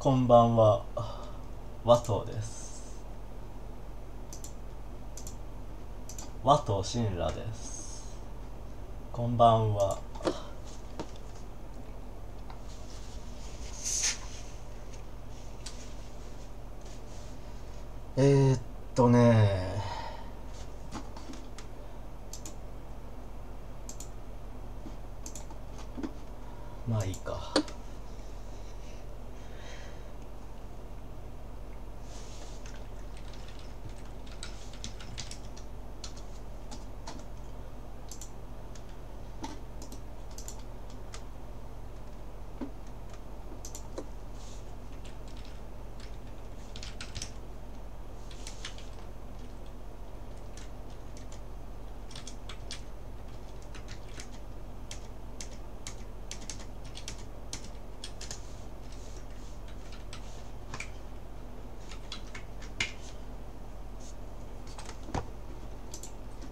こんばんは。和藤です。和藤信羅です。こんばんは。えー、っとねまあいいか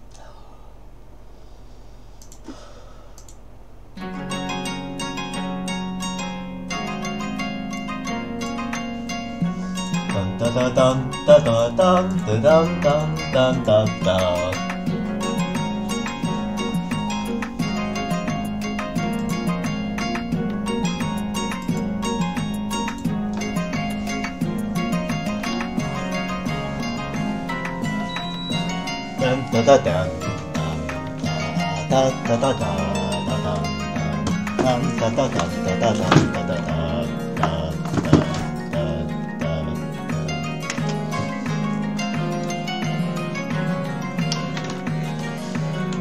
タンタタタンタタタンタタンタンタンタンタンタンタタタンタタタタタタタタタンタタタタタタタタタタ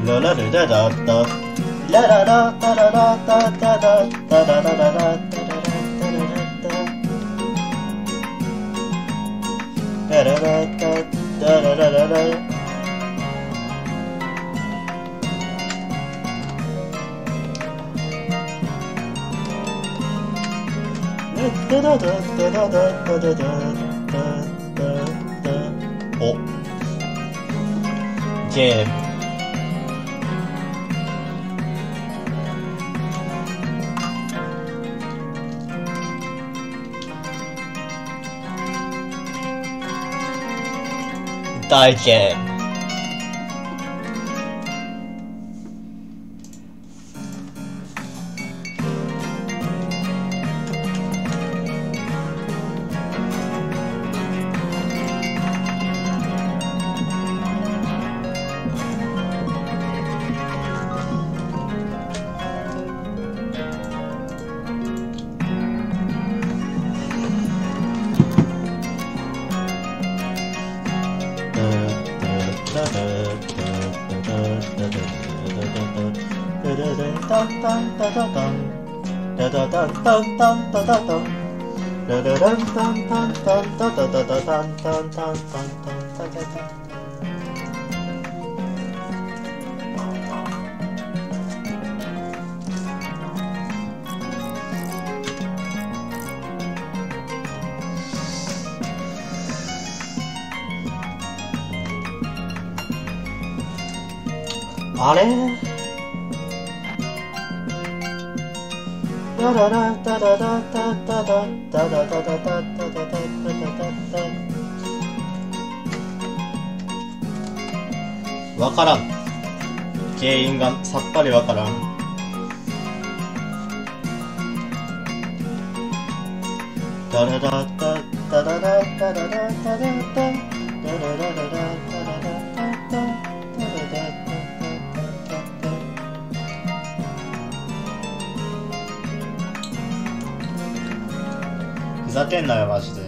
タタタラララララララララタララタタタタララララタララララタララタタララララダダダダダダダダダダおゲーム再见。da da da da あれ？ラララタララタタタタタタタタタタタタわからん原因がさっぱりわからんタララタタララタララタラタタラララざけんなよマジで。